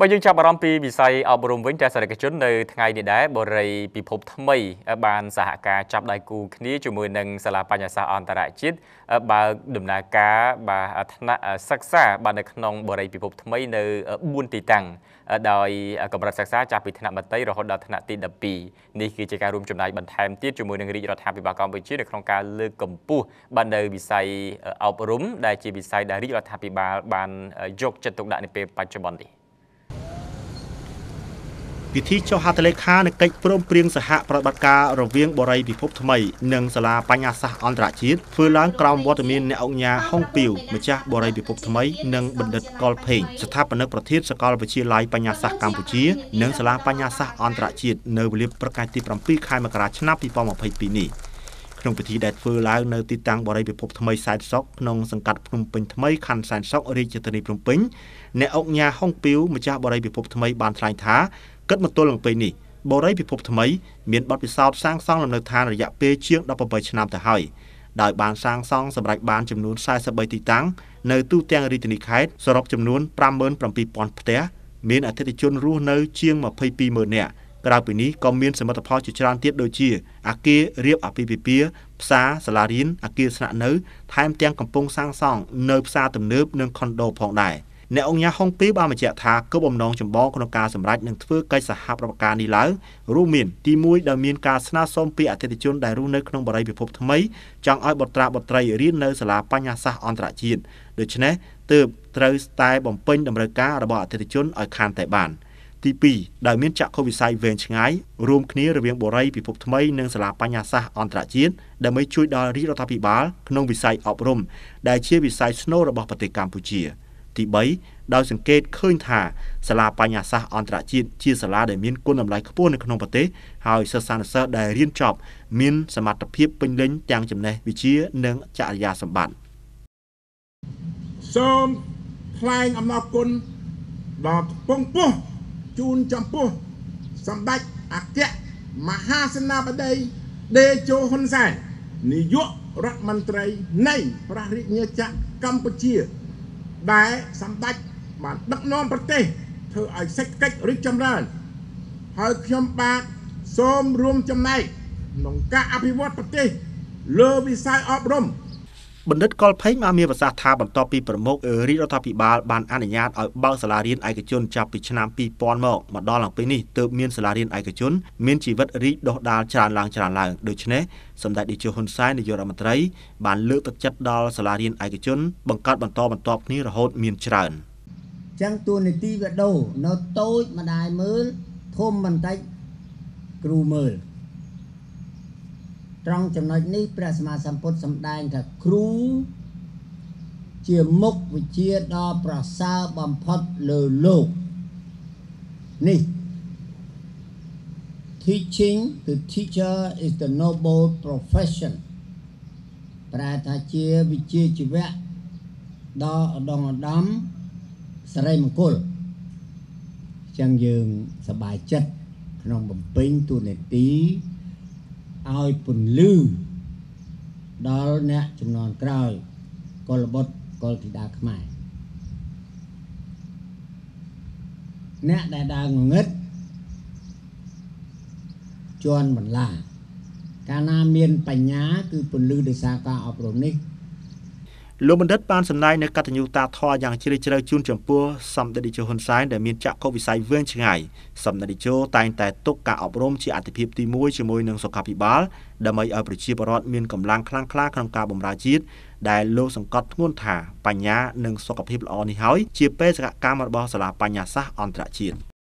បើយើងចាប់អារម្មណ៍ពីវិស័យអប់រំវិញតែសារិកជននៅថ្ងៃនេះដែរបរិយាពិភពថ្មី បានសហការចាប់ដៃគូគ្នាជាមួយនឹងសាលាបញ្ញាសាស្ត្រអន្តរជាតិបើកដំណើរការបាទថ្នាក់សិក្សាបាទនៅក្នុងបរិយាពិភពថ្មីនៅ4ទីតាំងដោយកម្រិតសិក្សាចាប់ពីថ្នាក់មត្តេយ្យរហូតដល់ថ្នាក់ទី12នេះគឺជាការរួមចំណែកបន្ថែមទៀតជាមួយនឹងរាជរដ្ឋាភិបាលកម្ពុជានៅក្នុងការលើកកម្ពស់បាននៅវិស័យអប់រំដែលជាវិស័យដែលរាជរដ្ឋាភិបាលបានយកចិត្តទុកដាក់នៅពេលបច្ចុប្បន្ននេះ ពិធីចុះហត្ថលេខានៃកិច្ចព្រមព្រៀងសហប្រតិបត្តិការរវាងបរិយាពិភពថ្មីនិងសាលាបញ្ញាសាស្ត្រអន្តរជាតិធ្វើឡើងក្រោមវត្តមានអ្នកអង្គការហុងពីវម្ចាស់បរិយាពិភពថ្មីនិងបណ្ឌិតកុលផេងស្ថាបនិកប្រធានសាកលវិទ្យាល័យបញ្ញាសាស្ត្រកម្ពុជានិងសាលាបញ្ញាសាស្ត្រអន្តរជាតិនៅវេលាប្រកាសទី7ខែមករាឆ្នាំ2022នេះក្នុងពិធីដែលធ្វើឡើងនៅទីតាំងបរិយាពិភពថ្មីសែនសុកក្នុងសង្កាត់ភ្នំពេញថ្មីខណ្ឌសែនសុករាជធានីភ្នំពេញអ្នកអង្គការហុងពីវម្ចាស់បរិយាពិភពថ្មីបានថ្លែងថា គិតមកទល់នឹងពេលនេះបូរីពិភពថ្មីមានបទពិសោធន៍សាងសង់លំនៅឋានរយៈពេលជាង18ឆ្នាំទៅហើយដោយបានសាងសង់សម្រាប់បានចំនួន43ទីតាំងនៅទូទាំងរាជធានីខេត្តសរុបចំនួន57000ផ្ទះមានអតិថិជនរស់នៅជាង220,000នាក់ក្រៅពីនេះក៏មានសមិទ្ធផលជាច្រើនទៀតដូចជាអាគាររៀបអាពាហ៍ពិពាហ៍ផ្សារសាលារៀនអាគារស្នាក់នៅថែមទាំងកំពុងសាងសង់នៅផ្សារទំនើបនិងខុនដូផងដែរ។ អ្នកអង្គញាហុងពីបានបញ្ជាក់ថាគោលបំណងចម្បងក្នុងការសម្រេចនឹងធ្វើកិច្ចសហប្រតិបត្តិការនេះឡើងរួមមានទី1ដែលមានការស្នើសុំពីអតិថិជនដែលរស់នៅក្នុងបរិយាពិភពថ្មីចង់ឲ្យបុត្រាបុត្រីរៀននៅសាលាបញ្ញាសាស្ត្រអន្តរជាតិដូច្នេះទើបត្រូវតែបំពេញតម្រូវការរបស់អតិថិជនឲ្យខានតែបានទី2ដែលមានចក្ខុវិស័យវែងឆ្ងាយរួមគ្នារវាងបរិយាពិភពថ្មីនិងសាលាបញ្ញាសាស្ត្រអន្តរជាតិដើម្បីជួយដល់រាជរដ្ឋាភិបាលក្នុងវិស័យអប់រំដែលជាវិស័យស្នូលរបស់ប្រទេសកម្ពុជា។ ទី3ដោយសង្កេតឃើញថាសាលាបញ្ញាសាស្ត្រអន្តរជាតិជាសាលាដែលមានគុណតម្លៃខ្ពស់នៅក្នុងប្រទេសហើយសិស្សានុសិស្សដែលរៀនចប់មានសមត្ថភាពពេញលេញទាំងចំណេះវិជ្ជានិងចរិយាសម្បត្តិសូមថ្លែងអំណរគុណដល់ពងពោះជូនចំពោះសម្ដេចអគ្គមហាសេនាបតីដេជោហ៊ុនសែននាយករដ្ឋមន្ត្រីនៃព្រះរាជាណាចក្រកម្ពុជា ដែលសម្ដេចបានដឹកនាំប្រទេសធ្វើឲ្យសេដ្ឋកិច្ចរីកចម្រើនហើយខ្ញុំបាទសូមរួមចំណែកក្នុងការអភិវឌ្ឍប្រទេសលើវិស័យអប់រំ បណ្ឌិតកុលផេងបានមានប្រសាសន៍ថាបន្ទាប់ពីប្រមុខរាជរដ្ឋាភិបាលបានអនុញ្ញាតឲ្យបើកសាលារៀនឯកជនចាប់ពីឆ្នាំ2000មកមកដល់ឡើងពេលនេះទើបមានសាលារៀនឯកជនមានជីវិតរីកដុះដាលច្រើនឡើងច្រើនឡើងដូច្នេះសម្ដេចតេជោហ៊ុនសែននាយករដ្ឋមន្ត្រីបានលើកទឹកចិត្តដល់សាលារៀនឯកជនបង្កើតបន្តបន្ទាប់គ្នារហូតមានច្រើនចឹងតួនាទីវាដូរនៅតូចម្ដាយមើលធំបន្តិចគ្រូមើល ត្រង់ចំណុចនេះព្រះសម្មាសម្ពុទ្ធសម្ដែងថាគ្រូជាមុខវិជ្ជាដ៏ប្រសើរបំផុតលើលោកនេះ teaching the teacher is the noble profession ប្រែថាជាវិជ្ជាជីវៈដ៏ឧត្តមឧត្តមសិរីមង្គលចឹងយើងសប្បាយចិត្តក្នុងបំពេញទូនាទី ឲ្យពន្លឺដល់អ្នកចំនួនក្រោយកុលបុត្រកុលធីតាខ្មែរអ្នកដែលដើรงងឹតជន់បន្លា កាលណាមានបញ្ញា គឺពន្លឺដោយសារការអប់រំនេះ លោកបណ្ឌិតបានសម្ដែងនៅកតញ្ញូតាធម៌យ៉ាងជ្រាលជ្រៅជូនចំពោះសម្ដេចតេជោហ៊ុនសែនដែលមានចក្ខុវិស័យវែងឆ្ងាយសម្ដេចតេជោតែងតែទុកការអប់រំជាអាទិភាពទី1ជាមួយនឹងសុខាភិបាលដើម្បីឲ្យប្រជាពលរដ្ឋមានកម្លាំងខ្លាំងក្លាក្នុងការបម្រើជាតិដែលលោកសង្កត់ធ្ងន់ថាបញ្ញានិងសុខភាពល្អនេះហើយជាបេសកកម្មរបស់សាលាបញ្ញាសាស្ត្រអន្តរជាតិ